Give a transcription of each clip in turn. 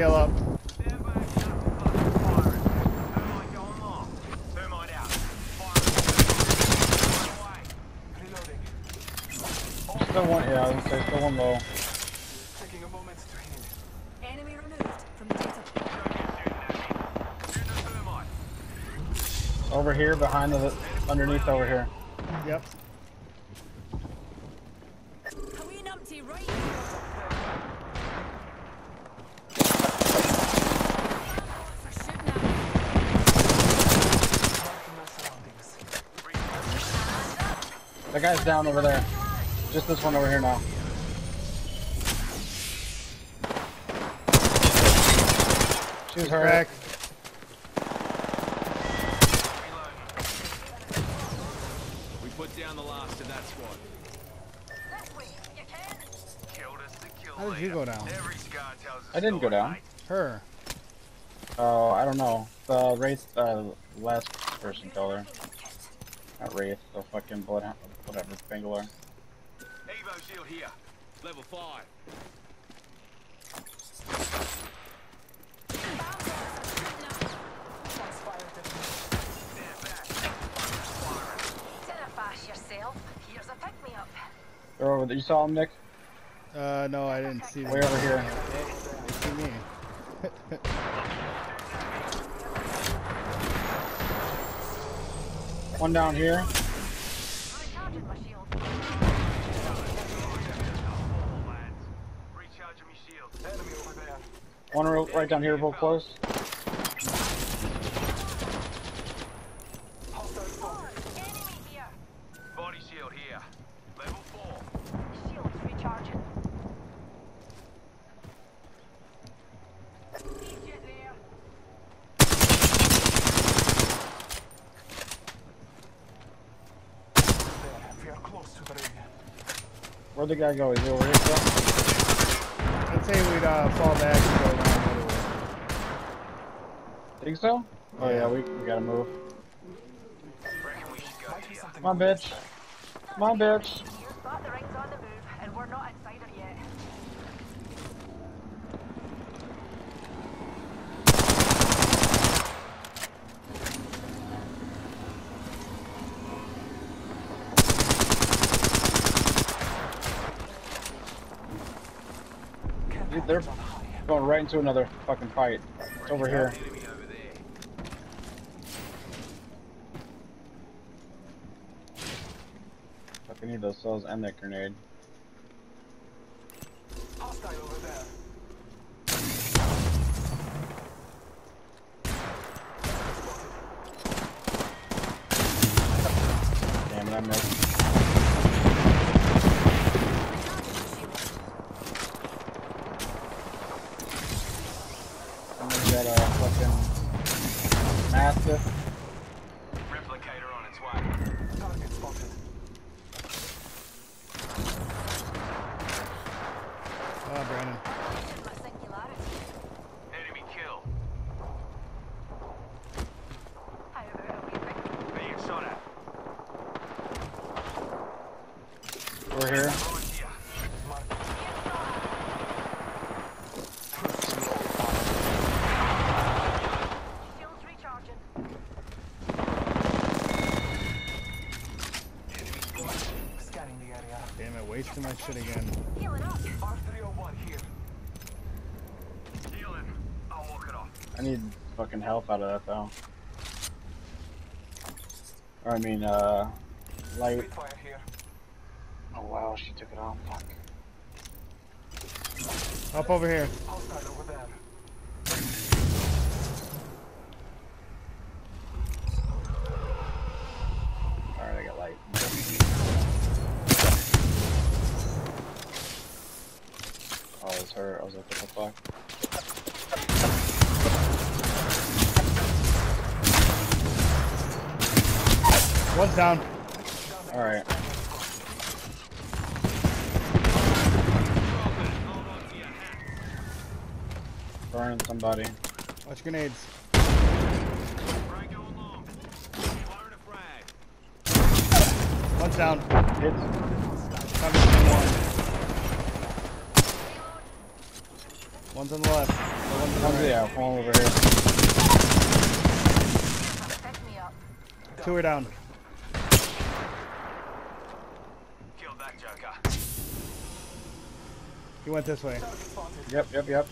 heal up. Stand back, firing. Thermite going long. Thermite out. Fire. away. Reloading. Still one, yeah, I was say still one low. Taking a moment's training. Enemy removed from the data. Shoot the thermite. Over here, behind the, underneath over here. Yep. Are we numpty right? For shooting at me. Marking my surroundings. That guy's down over there. Just this one over here now. She's hurt. Crack. We put down the last of that squad. Killed us How did you go down? Every scar tells a I didn't go down. Her. Oh, I don't know. The Wraith, uh, last person killed her. Not Wraith, the fucking blood, whatever, Bangalore. Evo shield here. Level 5. Stand back. Firing. yourself. Here's a pick me up. They're over there. You saw him, Nick? Uh, no, I didn't see them. Way over here. They see me. One down here. One right down here, real close. Hostile spotted. Enemy here. Body shield here. Level 4. Shields recharging. Agent there. There. We are close to the ring. Where'd the guy go? Is he over here still? I'd say we'd uh, fall back and go around the other way. Think so? Oh yeah, we, we gotta move. Reckon we should go. Come on, bitch. Come on, bitch. Here's thought the ring's on the move, and we're not inside it yet. Dude, they're going right into another fucking fight. It's over here. Fucking need those cells and that grenade. Damn it, I missed. Someone's got a fucking mastiff. Replicator on its way. Target spotted. Oh, Brandon. My singularity. Enemy kill. How about a wee pick? Being shot at. Over here. Right here. Shields recharging. Scanning the area. Damn it, wasting my shit again. Healing up. R301 here. Healing. I'll walk it off. I need fucking help out of that though. Or I mean, uh, light. Oh wow, she took it off. Fuck. Up over here. Hostile over there. Alright, I got light. It was her. I was like, what the fuck? One's down. Alright. Burning somebody. Watch grenades. Frag going long. Firing a frag. One's down. Hits. Cover me one. One's on the left. One's on One's, the right. yeah, one over here. Pick me up. Two are down. Killed that Joker. He went this way. Yep, yep, yep.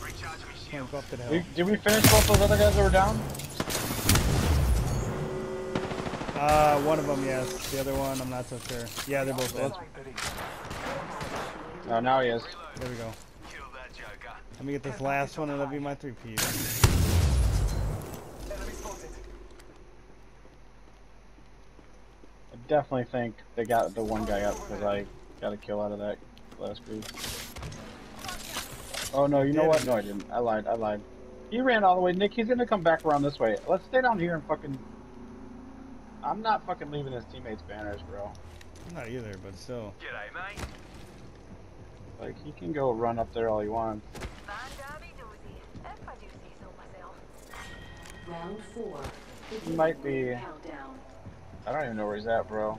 Recharge Can't go up the hill. We, did we finish both those other guys that were down? Uh, one of them, yes. The other one, I'm not so sure. Yeah, they're both dead. Oh, now he is. There we go. Killed that Joker. Let me get this last one and that'll be my three piece. I definitely think they got the one guy up because I got a kill out of that last group. Oh no, you know what? No, I didn't. I lied. I lied. He ran all the way. Nick, he's gonna come back around this way. Let's stay down here and fucking. I'm not fucking leaving his teammates' banners, bro. I'm not either, but still. G'day, mate. Like he can go run up there all he wants. Van Derby Dozy, if I do say so myself. Round four. He might be. I don't even know where he's at, bro.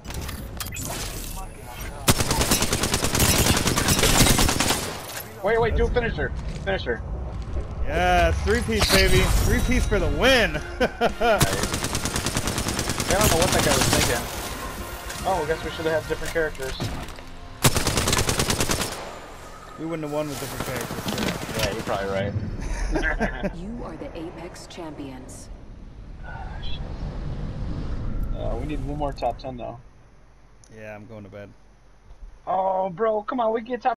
Wait, wait, do finisher. Finisher. Yeah, three piece, baby. Three piece for the win. I don't know what that guy was thinking. Oh, I guess we should have had different characters. we wouldn't have won with different characters. Yeah, you're probably right. You are the Apex champions. Uh, we need one more top 10 though. Yeah, I'm going to bed. Oh, bro, come on, we get top